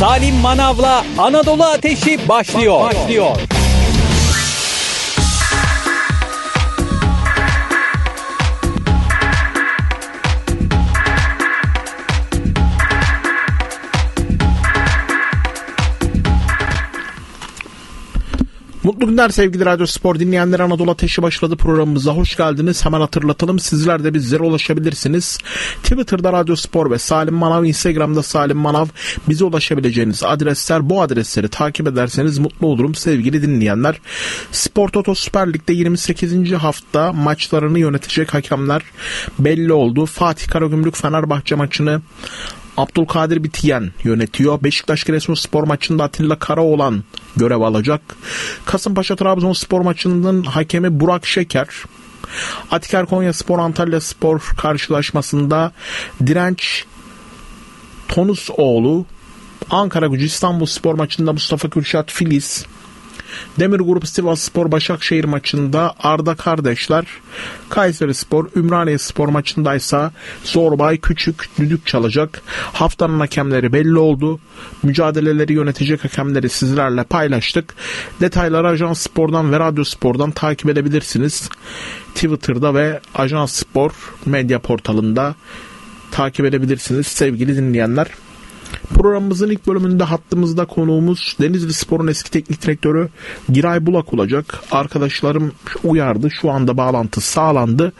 Salim Manav'la Anadolu Ateşi başlıyor. başlıyor. Mutlu günler sevgili Radyo Spor dinleyenler Anadolu Ateşi başladı programımıza hoş geldiniz. Hemen hatırlatalım sizler de bizlere ulaşabilirsiniz. Twitter'da Radyo Spor ve Salim Manav, Instagram'da Salim Manav bize ulaşabileceğiniz adresler bu adresleri takip ederseniz mutlu olurum sevgili dinleyenler. Spor Toto Süper Lig'de 28. hafta maçlarını yönetecek hakemler belli oldu. Fatih Karagümrük Fenerbahçe maçını Abdülkadir Bitiyen yönetiyor. Beşiktaş Giresunspor maçında Atilla Karaoğlan görev alacak. Kasımpaşa Trabzonspor maçının hakemi Burak Şeker. Atiker Konya Spor Antalya Spor karşılaşmasında Direnç Tonusoğlu Ankara Gücü İstanbul Spor maçında Mustafa Kürşat Filiz Demir Grup Sivas Spor Başakşehir maçında Arda kardeşler, Kayseri Spor Ümraniye Spor maçındaysa Zorbay Küçük düdük çalacak. Haftanın hakemleri belli oldu. Mücadeleleri yönetecek hakemleri sizlerle paylaştık. Detayları Ajans Spor'dan ve Radyo Spor'dan takip edebilirsiniz. Twitter'da ve Ajans Spor medya portalında takip edebilirsiniz sevgili dinleyenler. Programımızın ilk bölümünde hattımızda konuğumuz Denizli Spor'un eski teknik direktörü Giray Bulak olacak. Arkadaşlarım uyardı. Şu anda bağlantı sağlandı.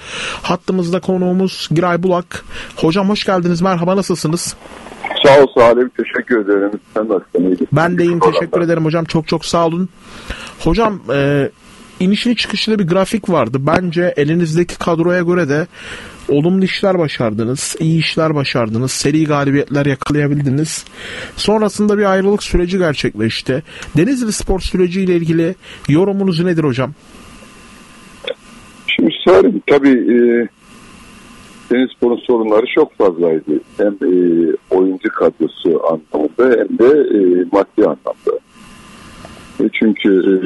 Hattımızda konuğumuz Giray Bulak. Hocam hoş geldiniz. Merhaba nasılsınız? Sağ ol Salim. Teşekkür ederim. Sen nasılsın? Ben de iyiyim. Teşekkür ederim hocam. Çok çok sağ olun. Hocam e, inişli çıkışlı bir grafik vardı. Bence elinizdeki kadroya göre de olumlu işler başardınız, iyi işler başardınız, seri galibiyetler yakalayabildiniz. Sonrasında bir ayrılık süreci gerçekleşti. Denizli Spor süreciyle ilgili yorumunuz nedir hocam? Şimdi söyleyeyim tabii e, Deniz Spor'un sorunları çok fazlaydı. Hem e, oyuncu kadrosu anlamında hem de e, maddi anlamda. E, çünkü e,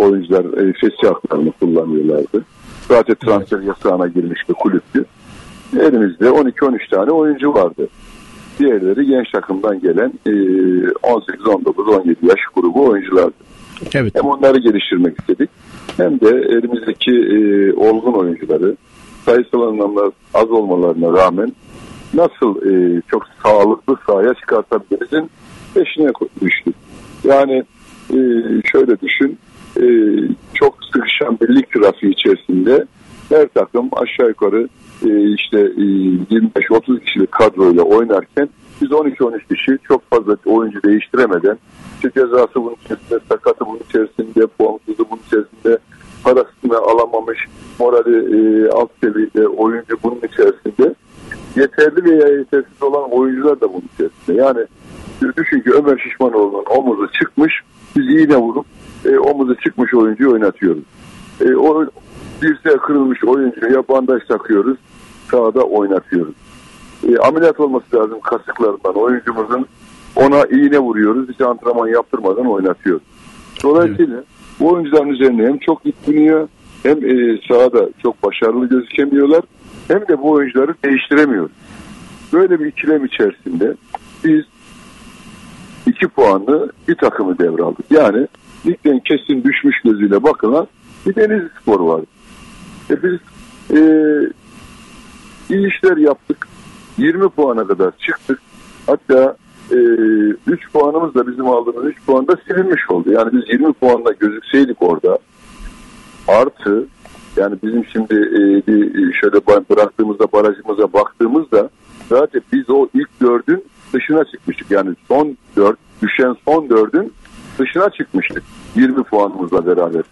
oyuncular e, fesih haklarını kullanıyorlardı. Zaten transfer evet. yasağına girmiş bir kulüptü. Elimizde 12-13 tane oyuncu vardı. Diğerleri genç takımdan gelen e, 18, 19, 17 yaş grubu oyunculardı. Evet. Hem onları geliştirmek istedik hem de elimizdeki e, olgun oyuncuları sayısal anlamda az olmalarına rağmen nasıl e, çok sağlıklı sahaya çıkartabilirizin peşine düştük. Yani e, şöyle düşün e, çok sıkışan bir lig trafiği içerisinde her takım aşağı yukarı e, işte e, 25-30 kişilik kadroyla oynarken biz 12-13 kişi çok fazla oyuncu değiştiremeden işte cezası bunun içerisinde, sakatı bunun içerisinde, puansızı bunun içerisinde, parasını alamamış, morali e, alt seviyede oyuncu bunun içerisinde yeterli veya yetersiz olan oyuncular da bunun içerisinde. Yani düşün ki Ömer Şişmanoğlu'nun omuzu çıkmış, biz iğne vurup e, omuzu çıkmış oyuncuyu oynatıyoruz. E, o dirseğe kırılmış oyuncuya bandaj takıyoruz. Sahada oynatıyoruz. E, ameliyat olması lazım kasıklarından oyuncumuzun. Ona iğne vuruyoruz. Hiç antrenman yaptırmadan oynatıyoruz. Dolayısıyla evet. bu oyuncuların üzerine hem çok yük hem e, sahada çok başarılı gözükemiyorlar hem de bu oyuncuları değiştiremiyoruz. Böyle bir ikilem içerisinde biz iki puanlı bir takımı devraldık. Yani ligden kesin düşmüş gözüyle bakılan bir deniz spor var. E biz e, iyi işler yaptık. 20 puana kadar çıktık. Hatta e, 3 puanımız da bizim aldığımız 3 puan da silinmiş oldu. Yani biz 20 puanla gözükseydik orada artı yani bizim şimdi e, bir şöyle bıraktığımızda barajımıza baktığımızda zaten biz o ilk dördün dışına çıkmıştık. Yani son dört, düşen son dördün dışına çıkmıştık. 20 puanımızla beraber.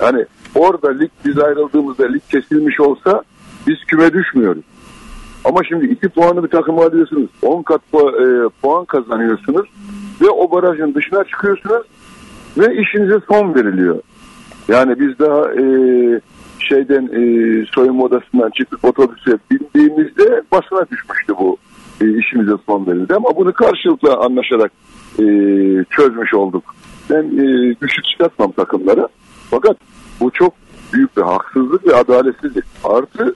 Yani orada lig biz ayrıldığımızda lig kesilmiş olsa biz küme düşmüyoruz. Ama şimdi 2 puanı bir takım alıyorsunuz. 10 kat e, puan kazanıyorsunuz ve o barajın dışına çıkıyorsunuz ve işinize son veriliyor. Yani biz daha e, şeyden e, soyunma odasından çıkıp otobüse bindiğimizde basına düşmüştü bu e, işimize son verildi. Ama bunu karşılıklı anlaşarak e, çözmüş olduk. Ben e, güçlük çıkartmam takımlara. Fakat bu çok büyük bir haksızlık ve adaletsizlik. Artı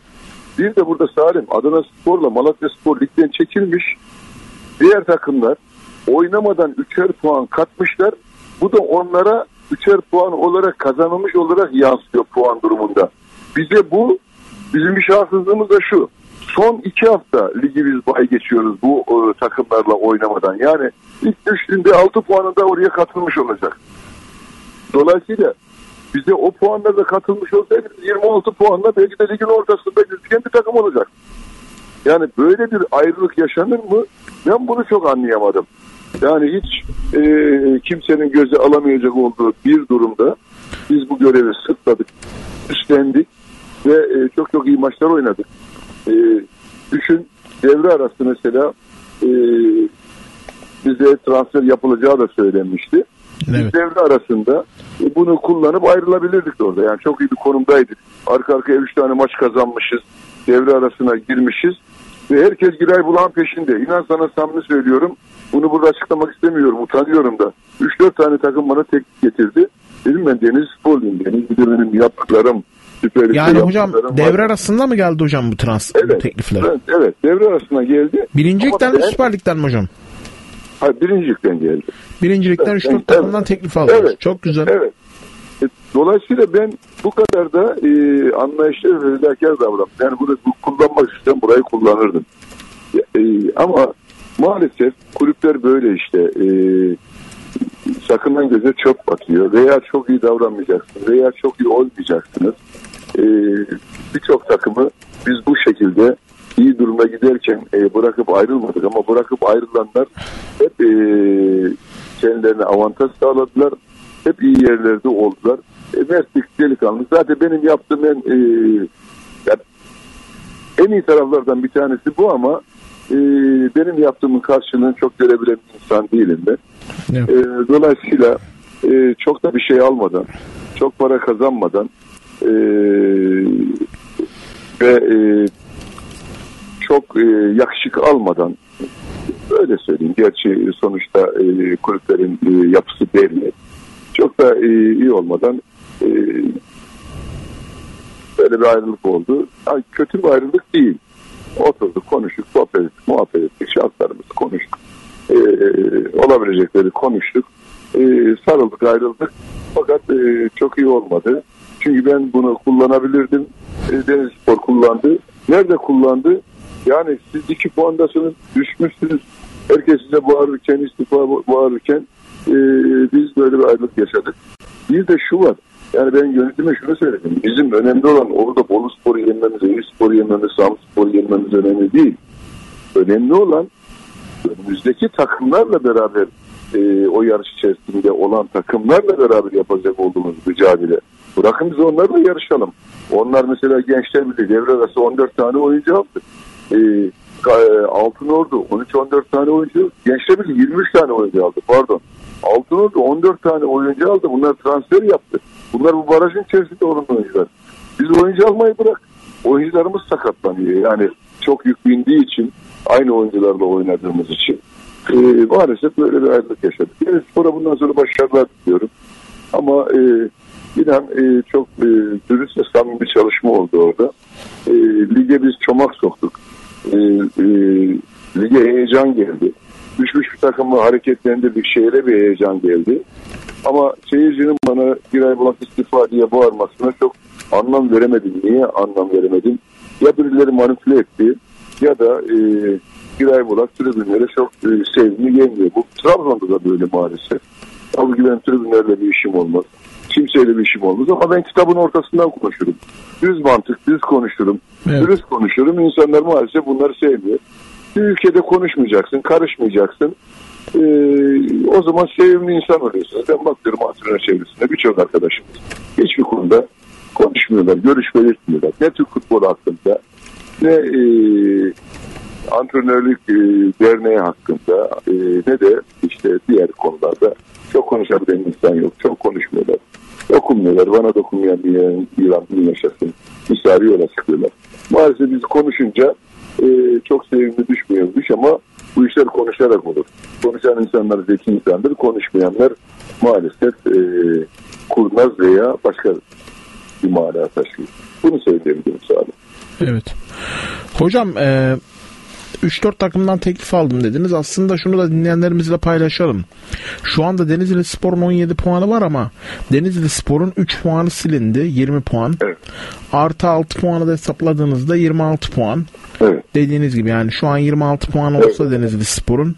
bir de burada Salim Adana Spor'la Malatya Spor ligden çekilmiş. Diğer takımlar oynamadan üçer puan katmışlar. Bu da onlara üçer puan olarak kazanılmış olarak yansıyor puan durumunda. Bize bu bizim bir şanssızlığımız da şu. Son iki hafta ligi biz bay geçiyoruz bu e, takımlarla oynamadan. Yani ilk düştüğünde 6 puanı da oraya katılmış olacak. Dolayısıyla bize o puanlarda katılmış olsaydı 26 puanla belki de ligin ortasında gözüken bir takım olacak. Yani böyle bir ayrılık yaşanır mı? Ben bunu çok anlayamadım. Yani hiç e, kimsenin göze alamayacak olduğu bir durumda biz bu görevi sırtladık, üstlendik ve e, çok çok iyi maçlar oynadık. E, düşün devre arası mesela e, bize transfer yapılacağı da söylenmişti. Biz Evet. devre arasında bunu kullanıp ayrılabilirdik orada. Yani çok iyi bir konumdaydık. Arka arkaya 3 tane maç kazanmışız. Devre arasına girmişiz. Ve herkes Giray Bulan peşinde. İnan sana samimi söylüyorum. Bunu burada açıklamak istemiyorum. Utanıyorum da. 3-4 tane takım bana teklif getirdi. Dedim ben Deniz Sporluyum. Deniz benim yaptıklarım. Süper Yani hocam devre var. arasında mı geldi hocam bu trans bu evet, teklifler? Evet, evet. Devre arasına geldi. Birinci Ama ligden mi ben- Süper Lig'den mi hocam? Hayır, birinci ligden geldi. Birinci ligden 3-4 Evet. takımdan teklif aldı. Evet. Çok güzel. Evet. E, Dolayısıyla ben bu kadar da e, anlayışlı ve fedakar davrandım. Yani bunu bu- kullanmak istedim burayı kullanırdım. E, ama maalesef kulüpler böyle işte e, sakınan göze çöp batıyor veya çok iyi davranmayacaksınız veya çok iyi olmayacaksınız. E, Birçok takımı biz bu şekilde iyi durumda giderken e, bırakıp ayrılmadık ama bırakıp ayrılanlar hep e, kendilerine avantaj sağladılar. Hep iyi yerlerde oldular. E, Mertlik delikanlı. Zaten benim yaptığım en e, ya, en iyi taraflardan bir tanesi bu ama e, benim yaptığımın karşılığını çok görebilen bir insan değilim ben. Evet. E, dolayısıyla e, çok da bir şey almadan, çok para kazanmadan e, ve e, çok e, yakışık almadan öyle söyleyeyim. Gerçi sonuçta e, kulüplerin e, yapısı belli. Çok da e, iyi olmadan e, böyle bir ayrılık oldu. Ha, kötü bir ayrılık değil. Oturduk, konuştuk, sohbet ettik, muhabbet ettik, şartlarımızı konuştuk. E, olabilecekleri konuştuk. E, sarıldık, ayrıldık. Fakat e, çok iyi olmadı. Çünkü ben bunu kullanabilirdim. E, Deniz Spor kullandı. Nerede kullandı? Yani siz iki puandasınız, düşmüşsünüz. Herkes size bağırırken, istifa bağırırken e, biz böyle bir ayrılık yaşadık. Bir de şu var. Yani ben yönetime şunu söyledim. Bizim önemli olan orada Bolu Spor'u yenmemiz, Eyüp Spor'u yenmemiz, Samsun Spor'u yenmemiz önemli değil. Önemli olan önümüzdeki takımlarla beraber e, o yarış içerisinde olan takımlarla beraber yapacak olduğumuz mücadele. Bırakın biz onlarla yarışalım. Onlar mesela Gençler Birliği devre arası 14 tane oyuncu aldı. E, Altın Ordu 13-14 tane oyuncu. Gençler Birliği 23 tane oyuncu aldı pardon. Altın Ordu 14 tane oyuncu aldı. Bunlar transfer yaptı. Bunlar bu barajın içerisinde olan oyuncular. Biz oyuncu almayı bırak. Oyuncularımız sakatlanıyor. Yani çok yük bindiği için aynı oyuncularla oynadığımız için e, maalesef böyle bir ayrılık yaşadık. Yani spora bundan sonra başarılar diliyorum. Ama e, inan e, çok e, dürüst ve samimi bir çalışma oldu orada. E, lige biz çomak soktuk. E, e, lige heyecan geldi. Düşmüş bir takımı hareketlendirdik. Şehre bir heyecan geldi. Ama seyircinin bana Giray Bulat istifa diye bağırmasına çok anlam veremedim. Niye anlam veremedim? Ya birileri manipüle etti ya da e, Giray Bulat tribünlere çok e, sevdiğini gelmiyor. Bu Trabzon'da da böyle maalesef. Tabii ben tribünlerle bir işim olmaz. Kimseyle bir işim olmaz ama ben kitabın ortasından konuşurum. Düz mantık, düz konuşurum. Evet. Dürüst konuşurum. İnsanlar maalesef bunları sevmiyor. Bir ülkede konuşmayacaksın, karışmayacaksın. Ee, o zaman sevimli insan oluyorsunuz. Ben bakıyorum antrenör çevresinde birçok arkadaşımız hiçbir konuda konuşmuyorlar, görüş belirtmiyorlar. Ne Türk futbolu hakkında ne e, antrenörlük e, derneği hakkında e, ne de işte diğer konularda çok konuşabilen insan yok. Çok konuşmuyorlar. Dokunmuyorlar. Bana dokunmayan bir bir yaşasın. Misali yola çıkıyorlar. Maalesef biz konuşunca e, çok sevimli düşmüyormuş ama bu işler konuşarak olur. Konuşan insanlar zeki insandır. Konuşmayanlar maalesef e, kurnaz veya başka bir mana taşıyor. Bunu söyleyebilirim sadece. Evet. Hocam e, 3-4 takımdan teklif aldım dediniz. Aslında şunu da dinleyenlerimizle paylaşalım. Şu anda Denizli Spor'un 17 puanı var ama Denizli Spor'un 3 puanı silindi. 20 puan. Evet. Artı 6 puanı da hesapladığınızda 26 puan. Evet. Dediğiniz gibi yani şu an 26 puan olsa Denizli Spor'un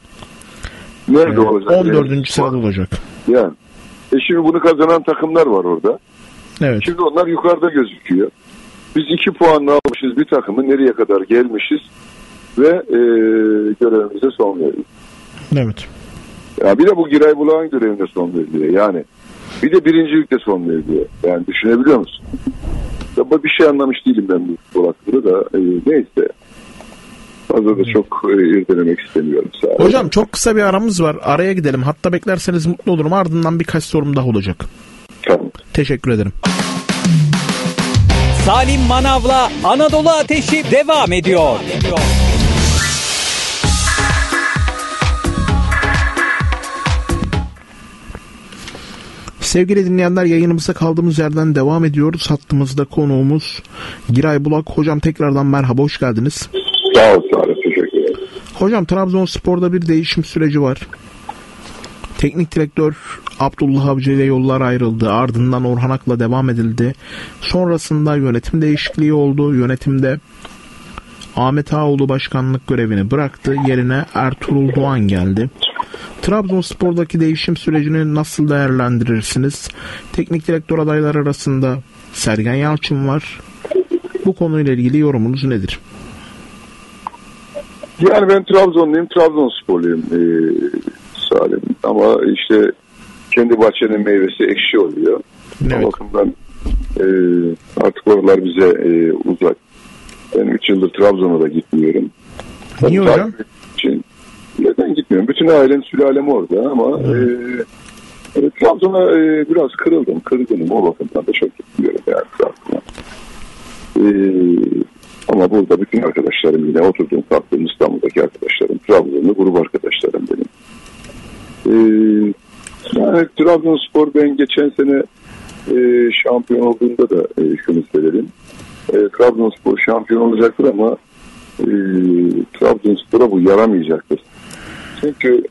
Nerede e, olacak? 14. Yani? sırada olacak. Yani. E şimdi bunu kazanan takımlar var orada. Evet. Şimdi onlar yukarıda gözüküyor. Biz iki puanla almışız bir takımı nereye kadar gelmişiz ve e, görevimize son veriyoruz. Evet. Ya bir de bu Giray Bulağ'ın görevine son veriliyor. Yani bir de birincilikte son veriliyor. Yani düşünebiliyor musun? Ya bir şey anlamış değilim ben bu futbol hakkında da e, neyse. Fazla da çok e, irdelemek istemiyorum. Sadece. Hocam çok kısa bir aramız var. Araya gidelim. Hatta beklerseniz mutlu olurum. Ardından birkaç sorum daha olacak. Tamam. Teşekkür ederim. Salim Manav'la Anadolu Ateşi devam ediyor. Sevgili dinleyenler yayınımıza kaldığımız yerden devam ediyoruz. Hattımızda konuğumuz Giray Bulak. Hocam tekrardan merhaba, hoş geldiniz. Sağ ol Salih. Teşekkür ederim. Hocam Trabzonspor'da bir değişim süreci var. Teknik direktör Abdullah Avcı ile yollar ayrıldı. Ardından Orhan Ak'la devam edildi. Sonrasında yönetim değişikliği oldu. Yönetimde Ahmet Ağoğlu başkanlık görevini bıraktı. Yerine Ertuğrul Doğan geldi. Trabzonspor'daki değişim sürecini nasıl değerlendirirsiniz? Teknik direktör adayları arasında Sergen Yalçın var. Bu konuyla ilgili yorumunuz nedir? Yani ben Trabzonluyum, Trabzonsporluyum e, Salim. Ama işte kendi bahçenin meyvesi ekşi oluyor. Evet. O bakımdan e, artık oralar bize e, uzak. Ben 3 yıldır Trabzon'a da gitmiyorum. Niye Tabii hocam? Için, neden gitmiyorum? Bütün ailem, sülalem orada ama e, e, Trabzon'a e, biraz kırıldım, kırgınım. O bakımdan da çok gitmiyorum yani Trabzon'a. E, ama burada bütün arkadaşlarım yine oturduğum kalktığım İstanbul'daki arkadaşlarım, Trabzonlu grup arkadaşlarım benim. E, yani Trabzonspor ben geçen sene e, şampiyon olduğunda da e, şunu söyledim. E, Trabzonspor şampiyon olacaktır ama e, Trabzonspor'a bu yaramayacaktır. Çünkü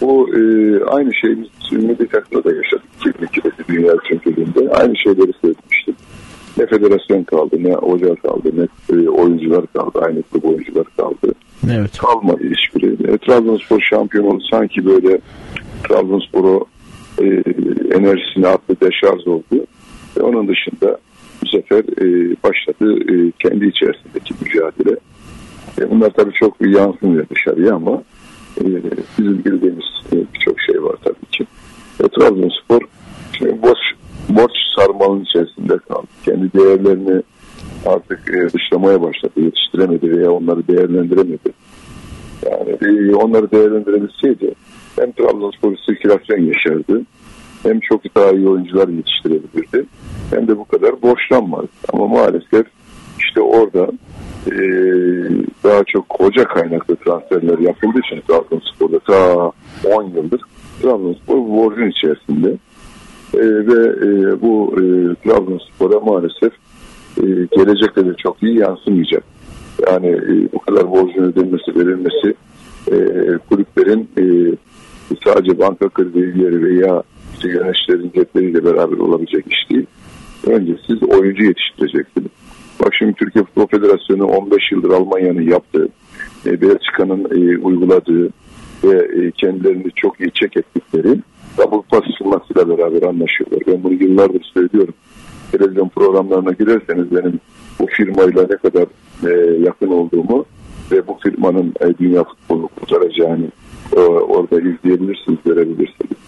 o e, aynı şeyi biz milli takımda da yaşadık. 2002'deki Dünya Şampiyonluğunda aynı şeyleri söylemiştim. Ne federasyon kaldı, ne hoca kaldı, ne e, oyuncular kaldı, aynı kulüp oyuncular kaldı. Evet. Kalmadı hiçbiri. E, Trabzonspor şampiyon oldu. Sanki böyle Trabzonspor'u e, enerjisini attı, deşarj oldu. Ve onun dışında bu sefer e, başladı e, kendi içerisindeki mücadele. E, bunlar tabii çok yansımıyor dışarıya ama e, bizim bildiğimiz e, birçok şey var tabii ki. E, Trabzonspor şimdi borç, borç sarmalın içerisinde kaldı. Kendi değerlerini artık e, dışlamaya başladı. Yetiştiremedi veya onları değerlendiremedi. Yani e, onları değerlendirebilseydi hem Trabzonspor sirkülasyon yaşardı hem çok daha iyi oyuncular yetiştirebilirdi hem de bu kadar borçlanmaz. Ama maalesef işte orada e, daha çok hoca kaynaklı transferler yapıldığı için Trabzonspor'da ta 10 yıldır Trabzonspor borcun içerisinde e, ve e, bu e, Trabzonspor'a maalesef e, gelecekte de çok iyi yansımayacak. Yani e, bu kadar borcun ödenmesi, verilmesi e, kulüplerin e, sadece banka kredileri veya işte yöneticilerin cepleriyle beraber olabilecek iş değil. Önce siz oyuncu yetiştireceksiniz. Bak şimdi Türkiye Futbol Federasyonu 15 yıldır Almanya'nın yaptığı, e, Belçika'nın e, uyguladığı ve e, kendilerini çok iyi çek ettikleri double pass sunmasıyla beraber anlaşıyorlar. Ben bunu yıllardır söylüyorum. Televizyon programlarına girerseniz benim bu firmayla ne kadar e, yakın olduğumu ve bu firmanın e, dünya futbolunu kurtaracağını e, orada izleyebilirsiniz, görebilirsiniz.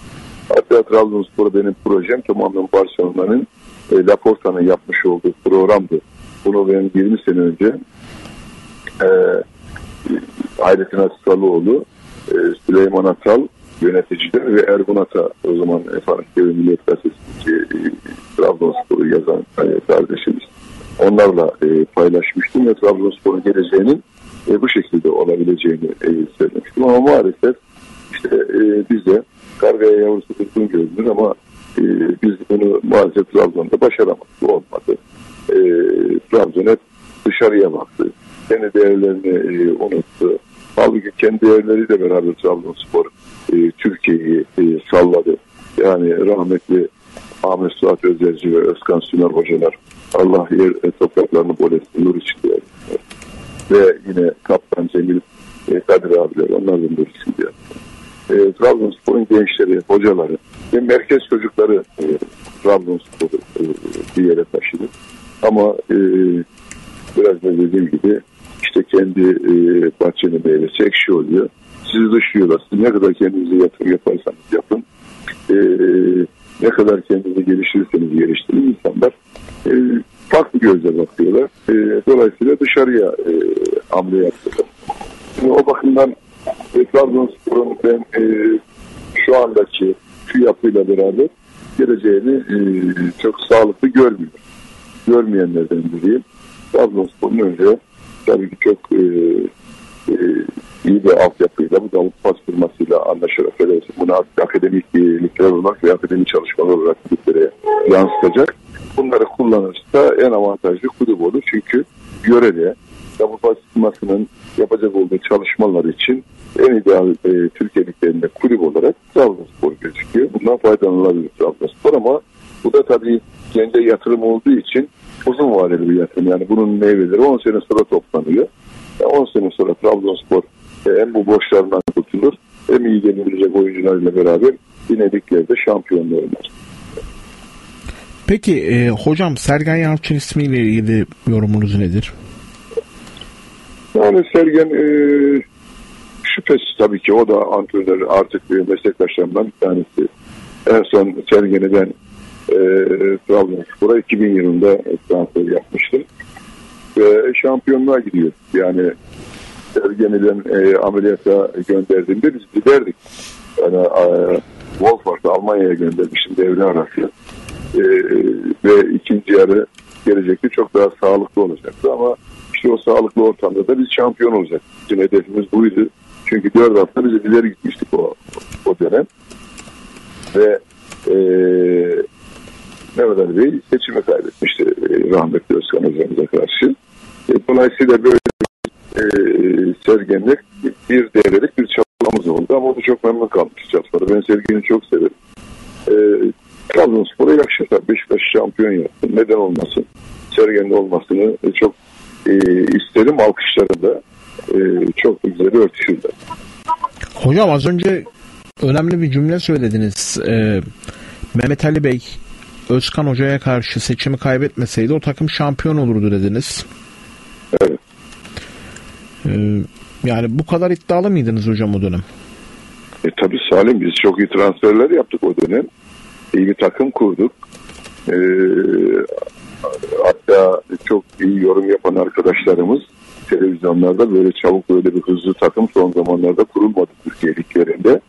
Hatta Trabzonspor benim projem tamamen Barcelona'nın e, Laporta'nın yapmış olduğu programdı. Bunu ben 20 sene önce e, Hayrettin Aslıoğlu, e, Süleyman Atal yöneticiler ve Ergun Ata o zaman efendim Milliyet Gazetesi'ndeki e, Trabzonspor'u yazan e, kardeşimiz. Onlarla e, paylaşmıştım ve Trabzonspor'un geleceğinin e, bu şekilde olabileceğini e, söylemiştim. Ama maalesef işte e, bize kargaya yavrusu tutun görünür ama e, biz bunu maalesef Trabzon'da başaramadık. Olmadı. E, Trabzon hep dışarıya baktı. kendi değerlerini e, unuttu. Halbuki kendi değerleriyle beraber Trabzonspor e, Türkiye'yi e, salladı. Yani rahmetli Ahmet Suat Özerci ve Özkan Sümer hocalar Allah yer e, topraklarını bol etsin, nur içinde. Ve yine Kaptan Cemil e, Kadir abiler onlar da nur içinde. E, Trabzonspor'un gençleri, hocaları ve merkez çocukları e, Trabzonspor'u e, bir yere taşıdı. Ama e, biraz da dediğim gibi işte kendi e, bahçenin meyvesi ekşi oluyor. Sizi dışlıyorlar. Siz ne kadar kendinize yatırım yaparsanız yapın. E, ne kadar kendinizi geliştirirseniz geliştirin insanlar e, farklı gözle bakıyorlar. E, dolayısıyla dışarıya e, hamle yapıyorlar. Şimdi o bakımdan e, Trabzonspor'un ben e, şu andaki şu yapıyla beraber geleceğini e, çok sağlıklı görmüyor. Görmeyenlerden biriyim. Trabzonspor'un önce tabii ki çok e, e, iyi bir altyapıyla bu davut pas firmasıyla anlaşarak federasyon bunu akademik ligler olarak ve akademik çalışmalar olarak liglere yansıtacak. Bunları kullanırsa en avantajlı kulüp olur. Çünkü yörede firmasının yapacak olduğu çalışmalar için en ideal e, Türkiye liglerinde kulüp olarak Trabzonspor gözüküyor. Bundan faydalanılabilir Trabzonspor ama bu da tabii kendi yatırım olduğu için uzun vadeli bir yatırım. Yani bunun meyveleri 10 sene sonra toplanıyor. Yani 10 sene sonra Trabzonspor e, hem bu borçlarından kurtulur hem iyi gelirecek oyuncularla beraber yine liglerde şampiyonluğu oynar. Peki e, hocam Sergen Yalçın ismiyle ilgili yorumunuz nedir? Yani Sergen e, şüphesiz tabii ki o da antrenör artık bir meslektaşlarımdan bir tanesi. En son Sergen'i ben e, Trabzonspor'a 2000 yılında transfer yapmıştım. Ve şampiyonluğa gidiyor. Yani Sergen'den e, ameliyata gönderdiğimde biz giderdik. Yani e, Wolfsburg'da Almanya'ya göndermiştim devre arası. E, ve ikinci yarı gelecekti çok daha sağlıklı olacaktı ama işte o sağlıklı ortamda da biz şampiyon olacaktık. Bizim hedefimiz buydu. Çünkü dört hafta biz ileri gitmiştik o, o dönem. Ve e, Mehmet Ali Bey seçimi kaybetmişti e, rahmetli Özkan Hocamıza karşı. E, dolayısıyla böyle e, sergenlik bir devrelik bir çalışmamız oldu ama o da çok memnun kalmış çalışmaları. Ben Sergen'i çok severim. E, Trabzonspor'a yakışır tabii. Beşiktaş şampiyon yaptı. Neden olmasın? Sergen'in olmasını e, çok e, isterim. Alkışlarım da e, çok güzel örtüşürler. Hocam az önce önemli bir cümle söylediniz. Ee, Mehmet Ali Bey Özkan Hoca'ya karşı seçimi kaybetmeseydi o takım şampiyon olurdu dediniz. Evet. Ee, yani bu kadar iddialı mıydınız hocam o dönem? E, tabii Salim biz çok iyi transferler yaptık o dönem. İyi bir takım kurduk. E, hatta çok iyi yorum yapan arkadaşlarımız televizyonlarda böyle çabuk böyle bir hızlı takım son zamanlarda kurulmadı Türkiye liglerinde.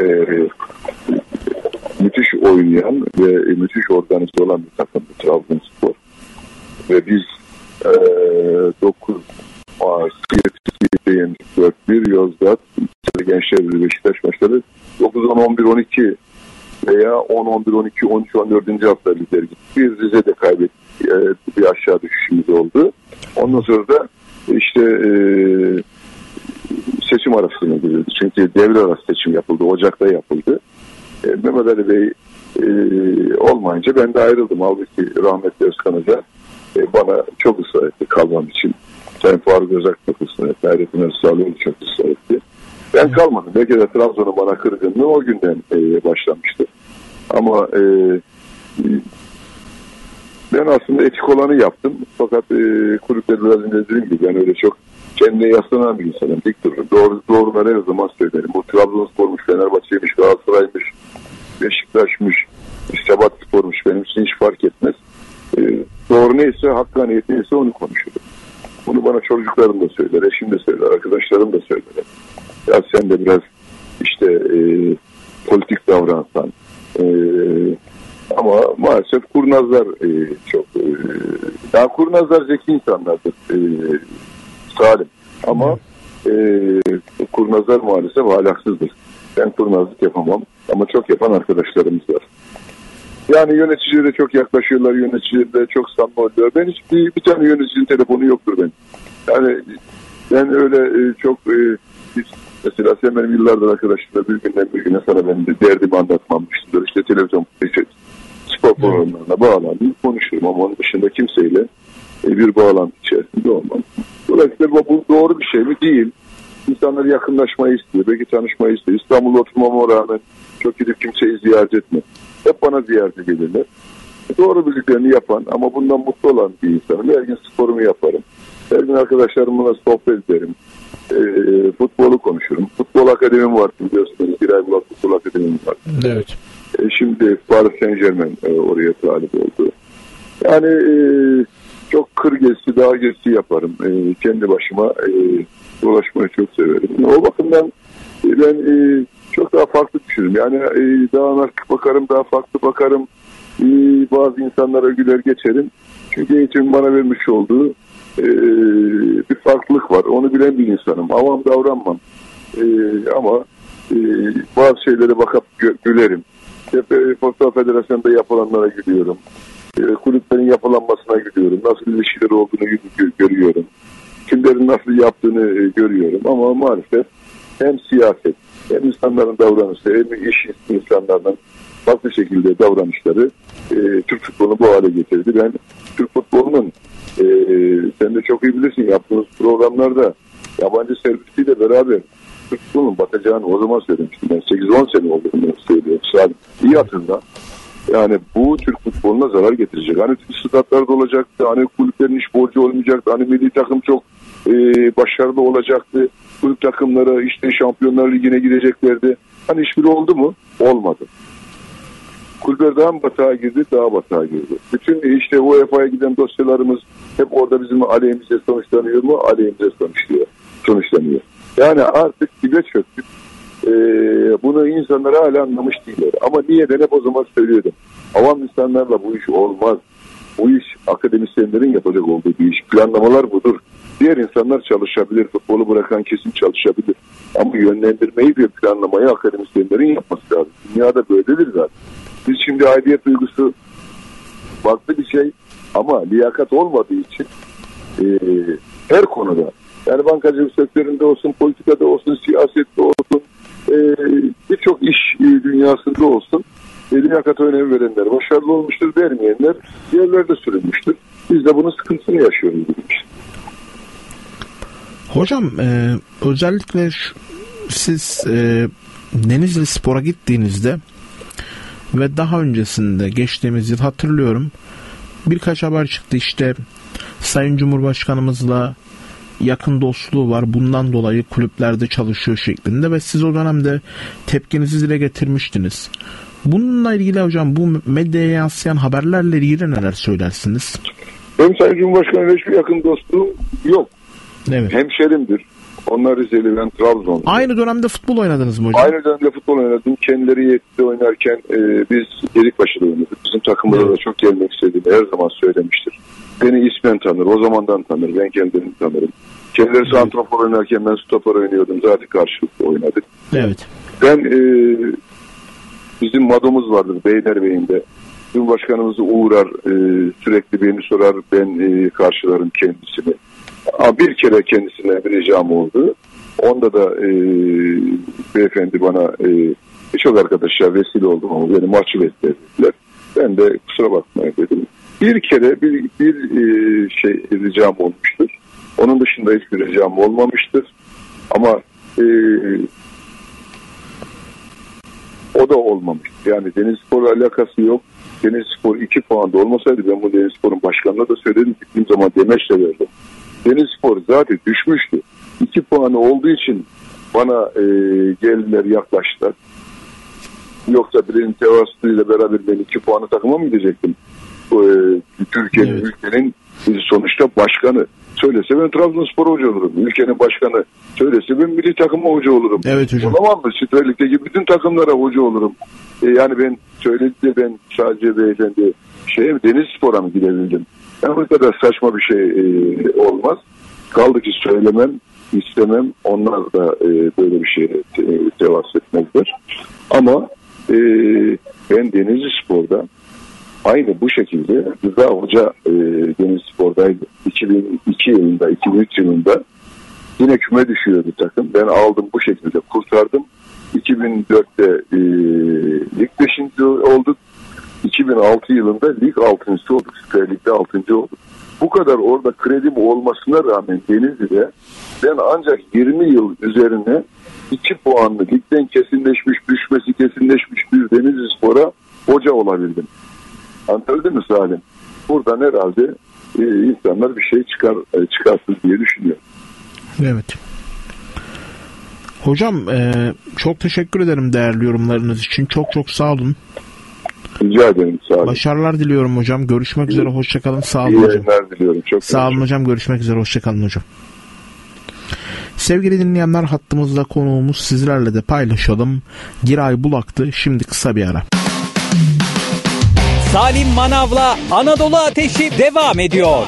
E, müthiş oynayan ve müthiş organize olan bir takım Trabzonspor. Ve biz e, 9 Siirt'i 4-1 Yozgat Gençler Beşiktaş maçları 9 10 11 12 veya 10 11 12 13 14. hafta lider gitti. Bir Rize de kaybetti. E, bir aşağı düşüşümüz oldu. Ondan sonra da işte e, seçim arasına girildi. Çünkü devre arası seçim yapıldı. Ocak'ta yapıldı. E, Mehmet Ali Bey e, olmayınca ben de ayrıldım. Halbuki rahmetli Özkan Hoca e, bana çok ısrar etti kalmam için. Sayın Faruk Özak çok ısrar etti. Hayrettin Özsağlıoğlu çok ısrar etti. Ben kalmadım. Belki de Trabzon'un bana kırgınlığı o günden e, başlamıştı. Ama e, ben aslında etik olanı yaptım. Fakat e, kulüpler biraz önce dediğim gibi ben öyle çok kendine yaslanan bir insanım. Dik dururum. Doğru, doğruları her zaman söylerim. Bu Trabzonspor'muş, Fenerbahçe'ymiş, Galatasaray'mış, Beşiktaş'mış, Sebat Spor'muş benim için hiç fark etmez. E, doğru neyse, hakkaniyet neyse onu konuşurum. Bunu bana çocuklarım da söyler, eşim de söyler, arkadaşlarım da söyler. Ya sen de biraz işte e, politik davransan. E, ama maalesef kurnazlar e, çok e, daha kurnazlar zeki insanlardır e, salim. Ama e, kurnazlar maalesef ahlaksızdır. Ben kurnazlık yapamam ama çok yapan arkadaşlarımız var. Yani yöneticilere çok yaklaşıyorlar, yöneticiler de çok samimi oluyor. Ben hiç bir, bir tane yöneticinin telefonu yoktur benim. Yani ben öyle e, çok e, mesela sen benim yıllardır arkadaşımla bir günden bir güne sana ben de derdimi anlatmamışımdır. İşte televizyon işte, spor programlarına bağlandım konuşurum ama onun dışında kimseyle e, bir bağlantı içerisinde olmam. Dolayısıyla bu, bu doğru bir şey mi? Değil. İnsanlar yakınlaşmayı istiyor. Belki tanışmayı istiyor. İstanbul'da oturmama rağmen çok gidip kimseyi ziyaret etme. Hep bana ziyarete gelirler. Doğru bildiklerini yapan ama bundan mutlu olan bir insanım. Her gün sporumu yaparım. Her gün arkadaşlarımla sohbet ederim. E, futbolu konuşurum. Futbol akademim var biliyorsunuz. Bir ay Bulat Futbol Akademim var. Evet. E, şimdi Paris Saint Germain e, oraya talip oldu. Yani e, çok kır gezisi, dağ gezisi yaparım. E, kendi başıma e, dolaşmayı çok severim. O bakımdan e, ben e, çok daha farklı düşünürüm. Yani e, daha nark bakarım, daha farklı bakarım. E, bazı insanlara güler geçerim. Çünkü eğitimin bana vermiş olduğu e, bir farklılık var. Onu bilen bir insanım. Avam davranmam. E, ama e, bazı şeylere bakıp gülerim. Hep e, Futbol Federasyonu'nda yapılanlara gülüyorum. E, kulüplerin yapılanmasına gülüyorum. Nasıl ilişkiler olduğunu gö- görüyorum. Kimlerin nasıl yaptığını e, görüyorum. Ama maalesef hem siyaset hem insanların davranışı hem iş insanlardan farklı şekilde davranışları e, Türk futbolunu bu hale getirdi. Ben Türk futbolunun e, sen de çok iyi bilirsin yaptığımız programlarda yabancı servisiyle beraber Türk futbolunun batacağını o zaman söylemiştim. Ben 8-10 sene oldu bunu söylüyorum. Sadece iyi hatırla. Yani bu Türk futboluna zarar getirecek. Hani statlarda olacaktı, hani kulüplerin iş borcu olmayacaktı, hani milli takım çok e, başarılı olacaktı. Kulüp takımları işte Şampiyonlar Ligi'ne gideceklerdi. Hani hiçbiri oldu mu? Olmadı. Kulüpler daha mı batağa girdi? Daha batağa girdi. Bütün işte UEFA'ya giden dosyalarımız hep orada bizim aleyhimize sonuçlanıyor mu? Aleyhimize sonuçlanıyor. sonuçlanıyor. Yani artık dibe çöktük. Ee, bunu insanlar hala anlamış değiller. Ama niye ben hep o zaman söylüyordum. Avam insanlarla bu iş olmaz. Bu iş akademisyenlerin yapacak olduğu bir iş. Planlamalar budur. Diğer insanlar çalışabilir. Futbolu bırakan kesim çalışabilir. Ama yönlendirmeyi ve planlamayı akademisyenlerin yapması lazım. Dünyada böyledir zaten. Biz şimdi aidiyet duygusu farklı bir şey ama liyakat olmadığı için e, her konuda yani bankacılık sektöründe olsun, politikada olsun, siyasette olsun, e, birçok iş e, dünyasında olsun e, liyakata önem verenler başarılı olmuştur, vermeyenler yerlerde sürülmüştür. Biz de bunun sıkıntısını yaşıyoruz. Hocam e, özellikle şu, siz e, Denizli Spor'a gittiğinizde ve daha öncesinde geçtiğimiz yıl hatırlıyorum birkaç haber çıktı işte Sayın Cumhurbaşkanımızla yakın dostluğu var. Bundan dolayı kulüplerde çalışıyor şeklinde ve siz o dönemde tepkinizi dile getirmiştiniz. Bununla ilgili hocam bu medyaya yansıyan haberlerle ilgili neler söylersiniz? Benim Sayın Cumhurbaşkanı'yla hiçbir yakın dostluğum yok. Evet. Hemşerimdir. Onlar Rizeli, ben Trabzonlu. Aynı dönemde futbol oynadınız mı hocam? Aynı dönemde futbol oynadım. Kendileri yetide oynarken e, biz Gedikbaşı'da oynadık. Bizim takımlara da çok gelmek istediğini her zaman söylemiştir. Beni ismen tanır, o zamandan tanır. Ben kendini tanırım. Kendileri santrafor oynarken ben stoper oynuyordum. Zaten karşılıklı oynadık. Evet. Ben e, bizim madomuz vardır Beylerbeyi'nde. Cumhurbaşkanımızı uğrar, e, sürekli beni sorar, ben e, karşılarım kendisini. Bir kere kendisine bir ricam oldu. Onda da e, beyefendi bana e, çok arkadaşlar vesile oldum ama beni mahcup ettiler. Ben de kusura bakmayın dedim. Bir kere bir, bir e, şey ricam olmuştur. Onun dışında hiçbir ricam olmamıştır. Ama e, o da olmamış. Yani Deniz Spor'la alakası yok. Deniz Spor 2 puanda olmasaydı ben bu Deniz Spor'un başkanına da söyledim. Gittiğim zaman demeçle verdim. Deniz Spor zaten düşmüştü. 2 puanı olduğu için bana e, geldiler yaklaştılar. Yoksa birinin tevassutuyla beraber ben 2 puanı takıma mı gidecektim? E, Türkiye'nin, Evet. ülkenin sonuçta başkanı. Söylese ben Trabzonspor hoca olurum. Ülkenin başkanı söylese ben milli takıma hoca olurum. Evet hocam. Olamam mı? Süper Lig'deki bütün takımlara hoca olurum. E, yani ben söyledi de ben sadece beyefendi şeye Deniz Spor'a mı gidebildim? Yani bu kadar saçma bir şey e, olmaz. Kaldı ki söylemem, istemem. Onlar da e, böyle bir şeye te, etmezler. Ama e, ben Denizli Spor'da aynı bu şekilde Rıza Hoca e, Deniz Spor'daydı. 2002 yılında, 2003 yılında yine küme düşüyor bir takım. Ben aldım bu şekilde kurtardım. 2004'te e, lig 5. olduk. 2006 yılında lig 6. olduk. Süper Lig'de 6. olduk. Bu kadar orada kredim olmasına rağmen Denizli'de ben ancak 20 yıl üzerine 2 puanlı ligden kesinleşmiş, düşmesi kesinleşmiş bir Denizli Spor'a hoca olabildim. Anlatabildim mi Salim? Buradan herhalde e, insanlar bir şey çıkar e, çıkarsın diye düşünüyorum. Evet. Hocam e, çok teşekkür ederim değerli yorumlarınız için. Çok çok sağ olun. Rica ederim Salim. Başarılar diliyorum hocam. Görüşmek üzere. Hoşçakalın. Sağ İyi olun hocam. yayınlar diliyorum. Çok Sağ olun hocam. Görüşmek üzere. Hoşçakalın hocam. Sevgili dinleyenler hattımızda konuğumuz sizlerle de paylaşalım. Giray Bulak'tı. Şimdi kısa bir ara. Salim Manav'la Anadolu Ateşi devam ediyor.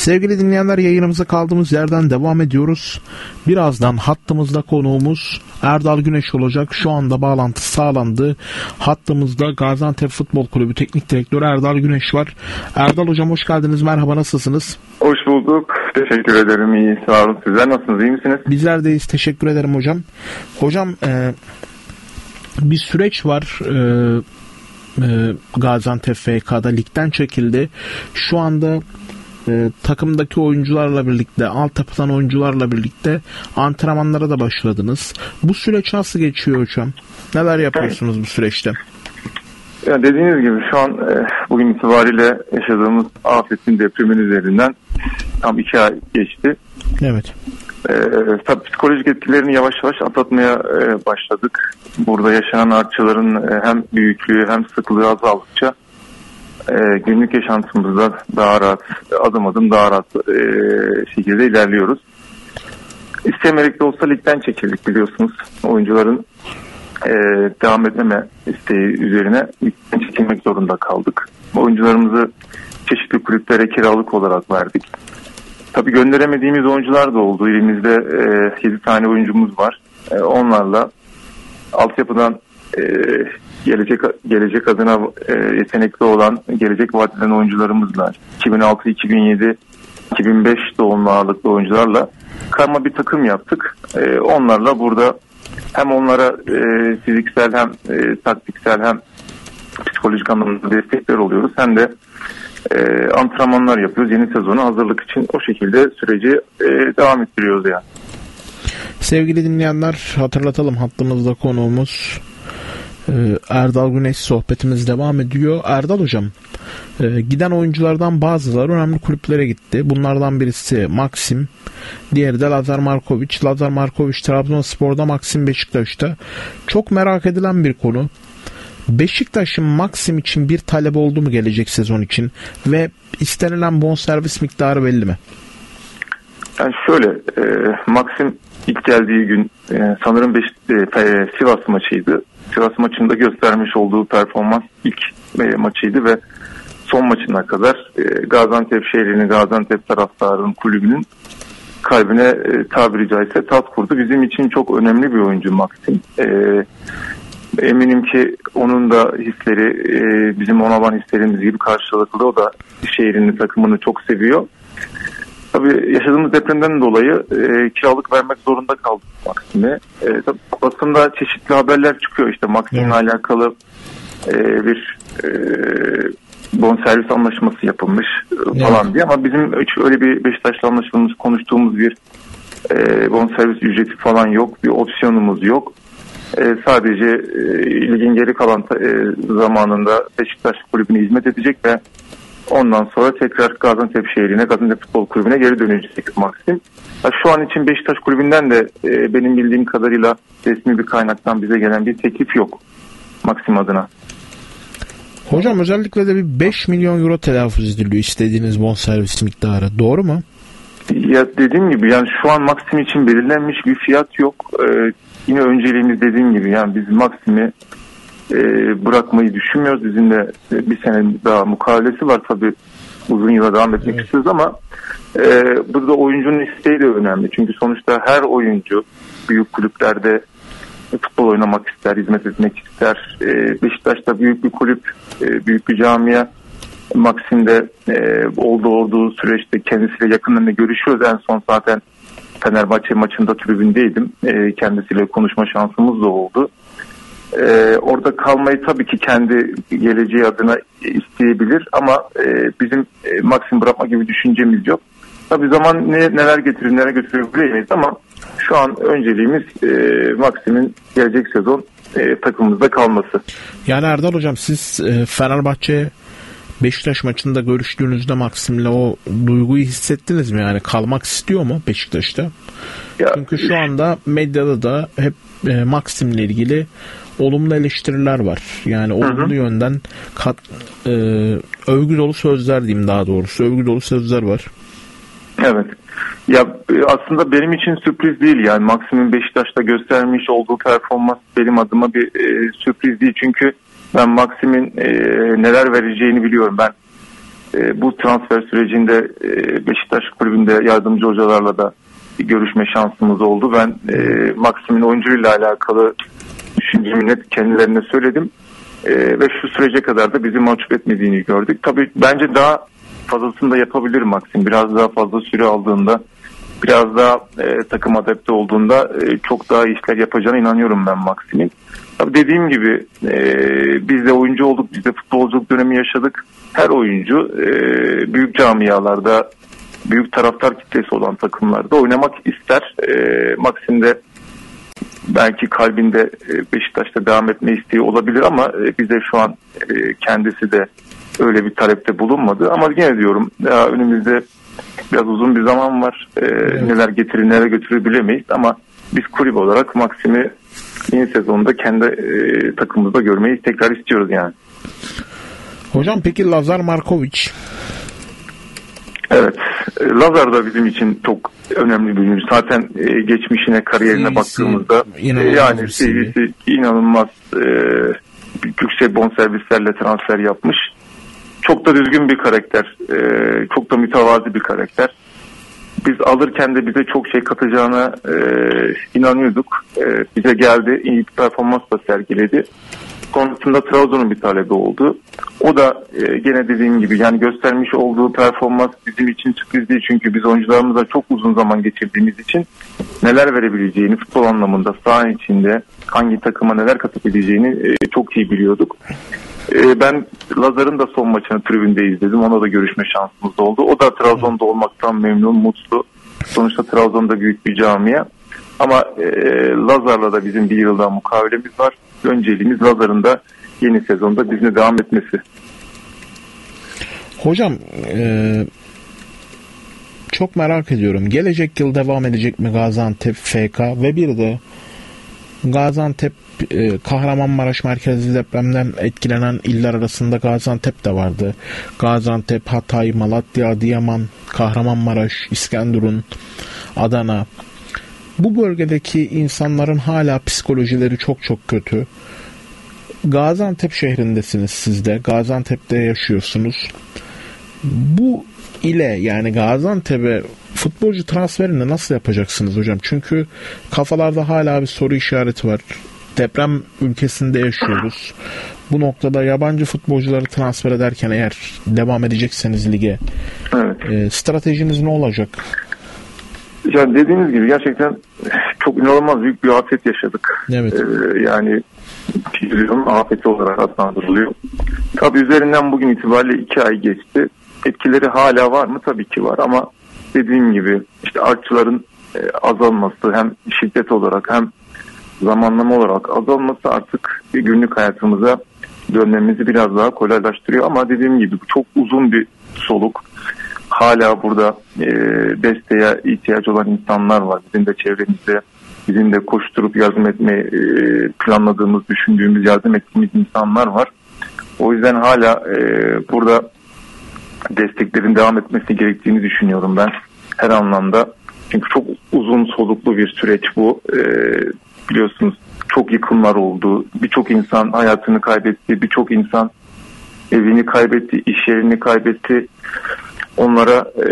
Sevgili dinleyenler yayınımıza kaldığımız yerden devam ediyoruz. Birazdan hattımızda konuğumuz Erdal Güneş olacak. Şu anda bağlantı sağlandı. Hattımızda Gaziantep Futbol Kulübü Teknik Direktörü Erdal Güneş var. Erdal Hocam hoş geldiniz. Merhaba nasılsınız? Hoş bulduk. Teşekkür ederim. İyi. Sağ olun. Sizler nasılsınız? İyi misiniz? Bizler deyiz. Teşekkür ederim hocam. Hocam e, bir süreç var. E, e, Gaziantep FK'da ligden çekildi. Şu anda e, takımdaki oyuncularla birlikte, altyapıdan oyuncularla birlikte antrenmanlara da başladınız. Bu süreç nasıl geçiyor hocam? Neler yapıyorsunuz bu süreçte? Ya dediğiniz gibi şu an e, bugün itibariyle yaşadığımız afetin depremin üzerinden tam iki ay geçti. Evet. E, tabii psikolojik etkilerini yavaş yavaş atlatmaya e, başladık. Burada yaşanan artçıların e, hem büyüklüğü hem sıklığı azaldıkça e, günlük yaşantımızda daha rahat, adım adım daha rahat e, şekilde ilerliyoruz. İstemeyerek de olsa ligden çekildik biliyorsunuz. Oyuncuların e, devam edeme isteği üzerine ligden çekilmek zorunda kaldık. Oyuncularımızı çeşitli kulüplere kiralık olarak verdik. Tabii gönderemediğimiz oyuncular da oldu. Elimizde e, 7 tane oyuncumuz var. E, onlarla altyapıdan e, gelecek gelecek adına e, yetenekli olan gelecek vadeden oyuncularımızla 2006, 2007, 2005 doğumlu ağırlıklı oyuncularla karma bir takım yaptık. E, onlarla burada hem onlara e, fiziksel hem e, taktiksel hem psikolojik anlamda destekler oluyoruz. Hem de e, antrenmanlar yapıyoruz. Yeni sezonu hazırlık için o şekilde süreci e, devam ettiriyoruz yani. Sevgili dinleyenler hatırlatalım hattımızda konuğumuz Erdal Güneş sohbetimiz devam ediyor. Erdal hocam e, giden oyunculardan bazıları önemli kulüplere gitti. Bunlardan birisi Maxim, diğeri de Lazar Markovic. Lazar Markovic Trabzonspor'da, Maxim Beşiktaş'ta. Çok merak edilen bir konu. Beşiktaş'ın Maxim için bir talep oldu mu gelecek sezon için ve istenilen bonservis miktarı belli mi? Yani şöyle e, Maxim ilk geldiği gün e, sanırım Beş, e, Sivas maçıydı. Sivas maçında göstermiş olduğu performans ilk e, maçıydı ve son maçına kadar e, Gaziantep şehrinin, Gaziantep taraftarının kulübünün kalbine e, tabiri caizse tat kurdu. Bizim için çok önemli bir oyuncu Maxim. E, eminim ki onun da hisleri bizim ona olan hislerimiz gibi karşılıklı. O da şehrini, takımını çok seviyor. Tabii yaşadığımız depremden dolayı e, kiralık vermek zorunda kaldık Maxim'e. E, tabii basında çeşitli haberler çıkıyor işte Maxim'le Evet. alakalı e, bir e, bonservis anlaşması yapılmış e, falan diye ama bizim hiç öyle bir Beşiktaş'la anlaşılmış konuştuğumuz bir e, bonservis ücreti falan yok. Bir opsiyonumuz yok. E, sadece e, ligin geri kalan e, zamanında Beşiktaş kulübüne hizmet edecek ve ondan sonra tekrar Gaziantep şehrine, Gaziantep Futbol Kulübü'ne geri dönecek Maxim. Şu an için Beşiktaş kulübünden de e, benim bildiğim kadarıyla resmi bir kaynaktan bize gelen bir teklif yok Maxim adına. Hocam özellikle de bir 5 milyon euro telaffuz ediliyor istediğiniz bonservis miktarı. Doğru mu? Ya dediğim gibi yani şu an Maxim için belirlenmiş bir fiyat yok. Ee, yine önceliğimiz dediğim gibi yani biz Maxim'i e, bırakmayı düşünmüyoruz. Bizim de e, bir sene daha mukavelesi var tabii. uzun yıla devam etmek istiyoruz ama e, burada oyuncunun isteği de önemli. Çünkü sonuçta her oyuncu büyük kulüplerde futbol oynamak ister, hizmet etmek ister. E, Beşiktaş'ta büyük bir kulüp, e, büyük bir camia. Maksim'de e, olduğu olduğu süreçte kendisiyle yakınlarında görüşüyoruz. En son zaten Fenerbahçe maçında tribündeydim. E, kendisiyle konuşma şansımız da oldu. E, orada kalmayı tabii ki kendi geleceği adına isteyebilir ama e, bizim e, Maksim bırakma gibi düşüncemiz yok. Tabii zaman ne, neler getirir, nereye götürür bilemeyiz ama şu an önceliğimiz e, Maksim'in gelecek sezon e, takımımızda kalması. Yani Erdal Hocam siz e, Fenerbahçe Beşiktaş maçında görüştüğünüzde Maksim'le o duyguyu hissettiniz mi? Yani kalmak istiyor mu Beşiktaş'ta? Ya, Çünkü şu anda medyada da hep e, Maksim'le ilgili olumlu eleştiriler var. Yani olumlu yönden kat, e, övgü dolu sözler diyeyim daha doğrusu. Övgü dolu sözler var. Evet. Ya e, aslında benim için sürpriz değil yani Maksim'in Beşiktaş'ta göstermiş olduğu performans benim adıma bir e, sürpriz değil çünkü ben Maksim'in e, neler vereceğini biliyorum. Ben e, bu transfer sürecinde e, Beşiktaş kulübünde yardımcı hocalarla da bir görüşme şansımız oldu. Ben e, Maksim'in oyunculuğuyla alakalı düşüncemi net kendilerine söyledim. E, ve şu sürece kadar da bizi mahcup etmediğini gördük. Tabii bence daha fazlasını da yapabilir Maxim. Biraz daha fazla süre aldığında, biraz daha e, takım adapte olduğunda e, çok daha işler yapacağına inanıyorum ben Maxim'in. Tabii dediğim gibi e, biz de oyuncu olduk, biz de futbolculuk dönemi yaşadık. Her oyuncu e, büyük camialarda, büyük taraftar kitlesi olan takımlarda oynamak ister. E, Maxim de belki kalbinde e, Beşiktaş'ta devam etme isteği olabilir ama e, bize şu an e, kendisi de öyle bir talepte bulunmadı. Ama yine diyorum daha önümüzde biraz uzun bir zaman var. Neler getirir neler götürür bilemeyiz ama biz kulüp olarak Maksim'i yeni sezonda kendi takımımızda görmeyi tekrar istiyoruz yani. Hocam peki Lazar Markovic Evet. Lazar da bizim için çok önemli bir oyuncu. Zaten e, geçmişine, kariyerine CV'si baktığımızda inanılmaz e, yani. CV'si inanılmaz e, yüksek bonservislerle transfer yapmış. Çok da düzgün bir karakter. E, çok da mütevazi bir karakter. Biz alırken de bize çok şey katacağına e, inanıyorduk. E, bize geldi, iyi bir performans da sergiledi. Sonrasında Trabzon'un bir talebi oldu. O da e, gene dediğim gibi yani göstermiş olduğu performans bizim için sürpriz değil. Çünkü biz oyuncularımızla çok uzun zaman geçirdiğimiz için neler verebileceğini futbol anlamında saha içinde hangi takıma neler katabileceğini e, çok iyi biliyorduk. E, ben Lazar'ın da son maçını tribünde izledim. Ona da görüşme şansımız oldu. O da Trabzon'da olmaktan memnun, mutlu. Sonuçta Trabzon'da büyük bir camia. Ama e, Lazar'la da bizim bir yıldan mukavelemiz var. Önceliğimiz Lazar'ın da yeni sezonda bizimle devam etmesi. Hocam e, çok merak ediyorum. Gelecek yıl devam edecek mi Gaziantep FK ve bir de Gaziantep e, Kahramanmaraş merkezli depremden etkilenen iller arasında Gaziantep de vardı. Gaziantep, Hatay, Malatya, Adıyaman, Kahramanmaraş, İskenderun, Adana. Bu bölgedeki insanların hala psikolojileri çok çok kötü. Gaziantep şehrindesiniz siz de. Gaziantep'te yaşıyorsunuz. Bu ile yani Gaziantep'e futbolcu transferini nasıl yapacaksınız hocam? Çünkü kafalarda hala bir soru işareti var. Deprem ülkesinde yaşıyoruz. Bu noktada yabancı futbolcuları transfer ederken eğer devam edecekseniz lige Evet. e, stratejiniz ne olacak? Yani dediğiniz gibi gerçekten çok inanılmaz büyük bir afet yaşadık. Evet. Ee, yani biliyorum afeti olarak adlandırılıyor. Tabii üzerinden bugün itibariyle iki ay geçti. Etkileri hala var mı? Tabii ki var ama dediğim gibi işte artçıların e, azalması hem şiddet olarak hem zamanlama olarak azalması artık günlük hayatımıza dönmemizi biraz daha kolaylaştırıyor. Ama dediğim gibi çok uzun bir soluk. Hala burada e, desteğe ihtiyaç olan insanlar var. Bizim de çevremizde bizim de koşturup yardım etmeyi e, planladığımız, düşündüğümüz, yardım ettiğimiz insanlar var. O yüzden hala e, burada desteklerin devam etmesi gerektiğini düşünüyorum ben her anlamda. Çünkü çok uzun soluklu bir süreç bu. E, biliyorsunuz çok yıkımlar oldu. Birçok insan hayatını kaybetti. Birçok insan evini kaybetti, iş yerini kaybetti. onlara e,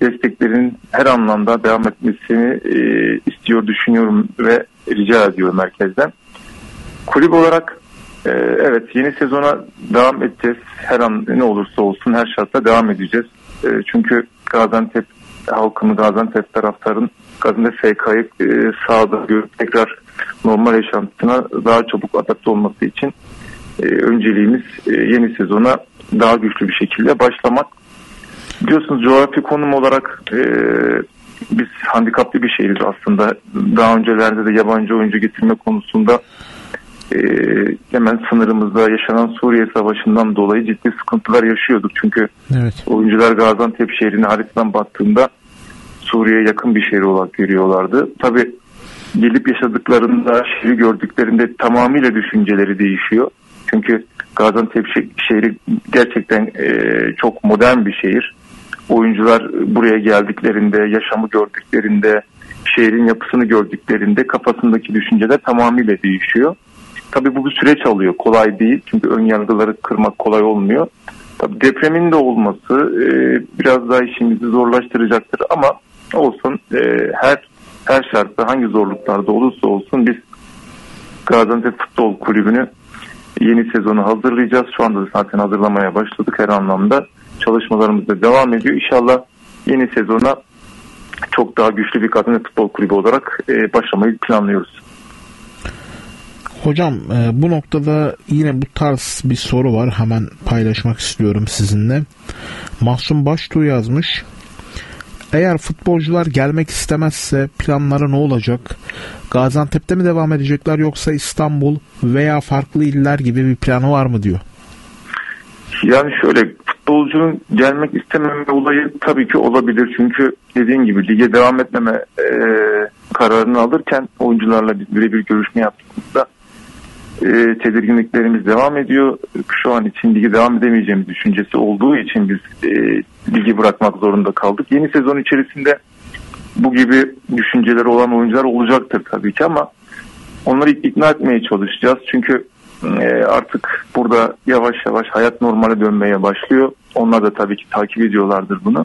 desteklerin her anlamda devam etmesini e, istiyor, düşünüyorum ve rica ediyorum merkezden. Kulüp olarak e, evet yeni sezona devam edeceğiz. Her an ne olursa olsun her şartta devam edeceğiz. E, çünkü Gaziantep halkını, Gaziantep taraftarın Gaziantep FK'yı e, sahada görüp tekrar normal yaşantısına daha çabuk adapte olması için e, önceliğimiz e, yeni sezona daha güçlü bir şekilde başlamak. Biliyorsunuz coğrafi konum olarak e, biz handikaplı bir şehiriz aslında. Daha öncelerde de yabancı oyuncu getirme konusunda e, hemen sınırımızda yaşanan Suriye Savaşı'ndan dolayı ciddi sıkıntılar yaşıyorduk. Çünkü Evet. oyuncular Gaziantep şehrine haritadan baktığında Suriye'ye yakın bir şehir olarak görüyorlardı. Tabi gelip yaşadıklarında, şehri gördüklerinde tamamıyla düşünceleri değişiyor. Çünkü Gaziantep şe- şehri gerçekten e, çok modern bir şehir. Oyuncular buraya geldiklerinde, yaşamı gördüklerinde, şehrin yapısını gördüklerinde kafasındaki düşünceler tamamıyla değişiyor. Tabii bu bir süreç alıyor. Kolay değil. Çünkü ön yargıları kırmak kolay olmuyor. Tabii depremin de olması e, biraz daha işimizi zorlaştıracaktır ama olsun e, her her şartta hangi zorluklarda olursa olsun biz Gaziantep Futbol Kulübü'nü yeni sezonu hazırlayacağız. Şu anda da zaten hazırlamaya başladık her anlamda. Çalışmalarımız da devam ediyor. İnşallah yeni sezona çok daha güçlü bir Gaziantep Futbol Kulübü olarak e, başlamayı planlıyoruz. Hocam e, bu noktada yine bu tarz bir soru var. Hemen paylaşmak istiyorum sizinle. Mahsun Baştuğ yazmış. Eğer futbolcular gelmek istemezse planları ne olacak? Gaziantep'te mi devam edecekler yoksa İstanbul veya farklı iller gibi bir planı var mı diyor. Yani şöyle futbolcunun gelmek istememe olayı tabii ki olabilir. Çünkü dediğin gibi lige devam etmeme e, kararını alırken oyuncularla biz birebir görüşme yaptığımızda e, tedirginliklerimiz devam ediyor. Şu an için ligi devam edemeyeceğimiz düşüncesi olduğu için biz e, ligi bırakmak zorunda kaldık. Yeni sezon içerisinde bu gibi düşünceleri olan oyuncular olacaktır tabii ki ama onları ikna etmeye çalışacağız. Çünkü e, artık burada yavaş yavaş hayat normale dönmeye başlıyor. Onlar da tabii ki takip ediyorlardır bunu.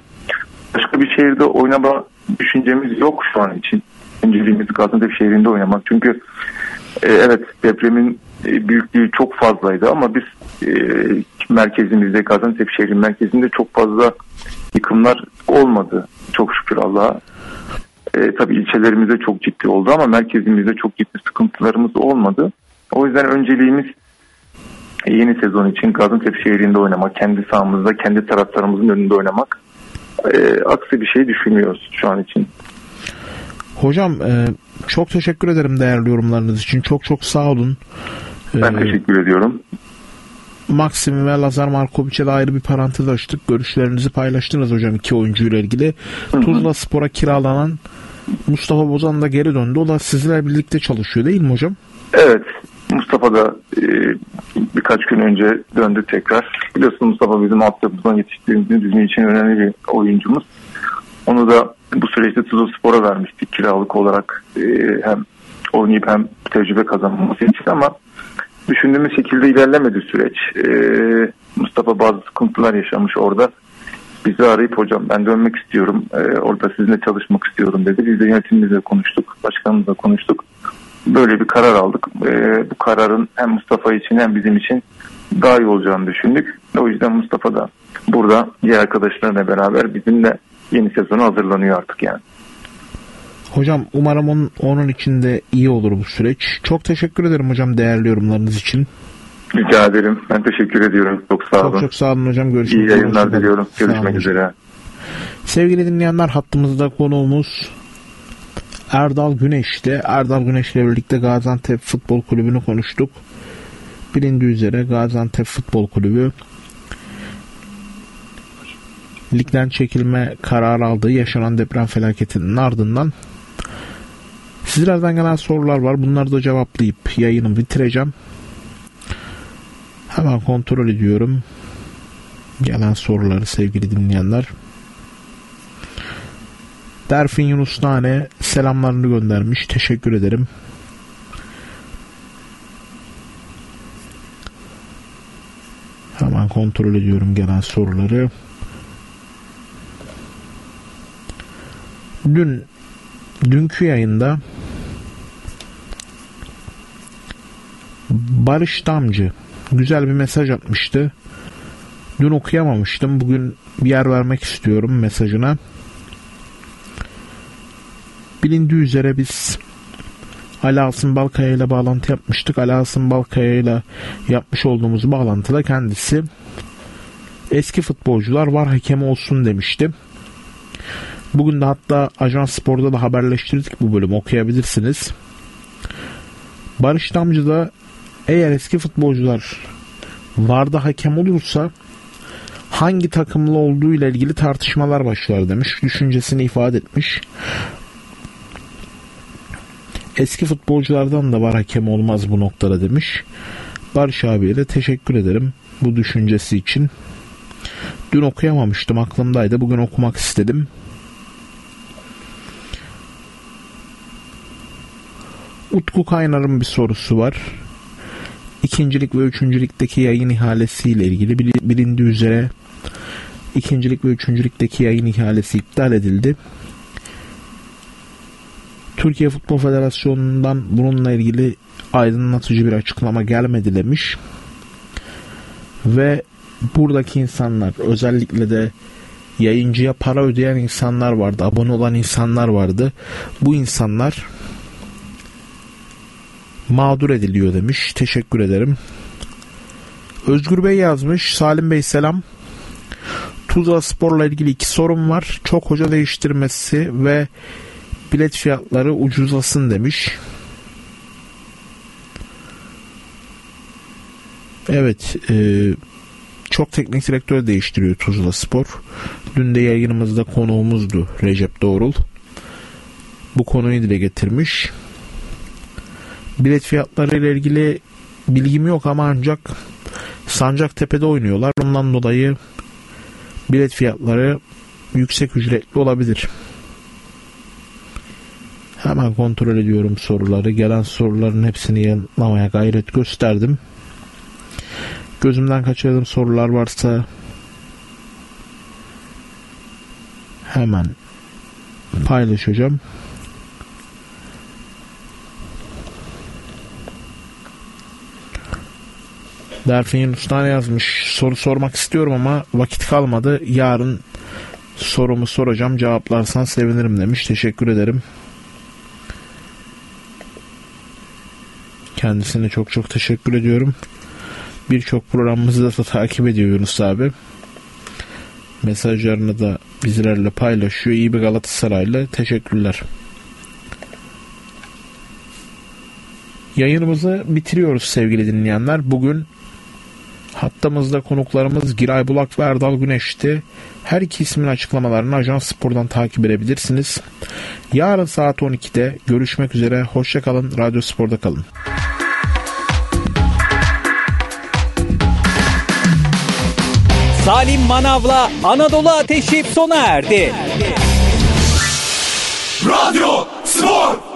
Başka bir şehirde oynama düşüncemiz yok şu an için. Önceliğimiz Gaziantep şehrinde oynamak. Çünkü e, evet depremin e, büyüklüğü çok fazlaydı ama biz e, merkezimizde Gaziantep şehrin merkezinde çok fazla yıkımlar olmadı. Çok şükür Allah'a. E, tabii ilçelerimizde çok ciddi oldu ama merkezimizde çok ciddi sıkıntılarımız olmadı. O yüzden önceliğimiz yeni sezon için Gaziantep şehrinde oynamak, kendi sahamızda, kendi taraftarımızın önünde oynamak. E, aksi bir şey düşünmüyoruz şu an için. Hocam e, çok teşekkür ederim değerli yorumlarınız için. Çok çok sağ olun. Ben E, teşekkür ediyorum. Maxim ve Lazar Markovic'e de ayrı bir parantez açtık. Görüşlerinizi paylaştınız hocam iki oyuncuyla ilgili. Tuzla Spor'a kiralanan Mustafa Bozan da geri döndü. O da sizlerle birlikte çalışıyor değil mi hocam? Evet. Mustafa da e, birkaç gün önce döndü tekrar. Biliyorsun Mustafa bizim altyapımızdan yetiştiğimiz bizim için önemli bir oyuncumuz. Onu da bu süreçte Tuzla Spor'a vermiştik kiralık olarak e, hem oynayıp hem tecrübe kazanması için ama düşündüğümüz şekilde ilerlemedi süreç. E, Mustafa bazı sıkıntılar yaşamış orada. Bizi arayıp hocam ben dönmek istiyorum. E, orada sizinle çalışmak istiyorum dedi. Biz de yönetimimizle konuştuk. Başkanımızla konuştuk. Böyle bir karar aldık. E, bu kararın hem Mustafa için hem bizim için daha iyi olacağını düşündük. O yüzden Mustafa da burada diğer arkadaşlarına beraber bizimle yeni sezona hazırlanıyor artık yani. Hocam umarım onun, onun için de iyi olur bu süreç. Çok teşekkür ederim hocam değerli yorumlarınız için. Rica ederim. Ben teşekkür ediyorum. Çok sağ olun. Çok çok sağ olun hocam. Görüşmek İyi yayınlar diliyorum. Görüşmek üzere. Sevgili dinleyenler hattımızda konuğumuz Erdal Güneş'ti. Erdal Güneş'le birlikte Gaziantep Futbol Kulübü'nü konuştuk. Bilindiği üzere Gaziantep Futbol Kulübü ligden çekilme kararı aldığı yaşanan deprem felaketinin ardından sizlerden gelen sorular var. Bunları da cevaplayıp yayını bitireceğim. Hemen kontrol ediyorum. Gelen soruları sevgili dinleyenler. Derfin Yunus Nane selamlarını göndermiş. Teşekkür ederim. Hemen kontrol ediyorum gelen soruları. Dün dünkü yayında Barış Damcı güzel bir mesaj atmıştı. Dün okuyamamıştım. Bugün bir yer vermek istiyorum mesajına. Bilindiği üzere biz Ali Asım Balkaya ile bağlantı yapmıştık. Ali Asım Balkaya ile yapmış olduğumuz bağlantıda kendisi eski futbolcular var hakem olsun demişti. Bugün de hatta Ajans Spor'da da haberleştirdik bu bölümü okuyabilirsiniz. Barış Damcı da eğer eski futbolcular varda hakem olursa hangi takımlı olduğu ile ilgili tartışmalar başlar demiş. Düşüncesini ifade etmiş. Eski futbolculardan da var hakem olmaz bu noktada demiş. Barış abiye de teşekkür ederim bu düşüncesi için. Dün okuyamamıştım aklımdaydı. Bugün okumak istedim. Utku Kaynar'ın bir sorusu var. İkincilik ve üçüncülükteki yayın ihalesiyle ilgili bilindiği üzere ikincilik ve üçüncülükteki yayın ihalesi iptal edildi. Türkiye Futbol Federasyonu'ndan bununla ilgili aydınlatıcı bir açıklama gelmedi demiş. Ve buradaki insanlar özellikle de yayıncıya para ödeyen insanlar vardı, abone olan insanlar vardı. Bu insanlar mağdur ediliyor demiş. Teşekkür ederim. Özgür Bey yazmış. Salim Bey selam. Tuzla Spor'la ilgili iki sorum var. Çok hoca değiştirmesi ve bilet fiyatları ucuzlasın demiş. Evet, e, çok teknik direktör değiştiriyor Tuzla Spor. Dün de yayınımızda konuğumuzdu Recep Doğrul. Bu konuyu dile getirmiş. Bilet fiyatları ile ilgili bilgim yok ama ancak Sancaktepe'de oynuyorlar. Ondan dolayı bilet fiyatları yüksek ücretli olabilir. Hemen kontrol ediyorum soruları. Gelen soruların hepsini yanıtlamaya gayret gösterdim. Gözümden kaçırdığım sorular varsa hemen paylaşacağım. Derfin Yunus'tan yazmış. Soru sormak istiyorum ama vakit kalmadı. Yarın sorumu soracağım. Cevaplarsan sevinirim demiş. Teşekkür ederim. Kendisine çok çok teşekkür ediyorum. Birçok programımızı da takip ediyor Yunus abi. Mesajlarını da bizlerle paylaşıyor. İyi bir Galatasaraylı. Teşekkürler. Yayınımızı bitiriyoruz sevgili dinleyenler. Bugün Hattımızda konuklarımız Giray Bulak ve Erdal Güneş'ti. Her iki ismin açıklamalarını Ajans Spor'dan takip edebilirsiniz. Yarın saat 12'de görüşmek üzere. Hoşçakalın. Radyo Spor'da kalın. Salim Manav'la Anadolu Ateşi sona erdi. Radyo Spor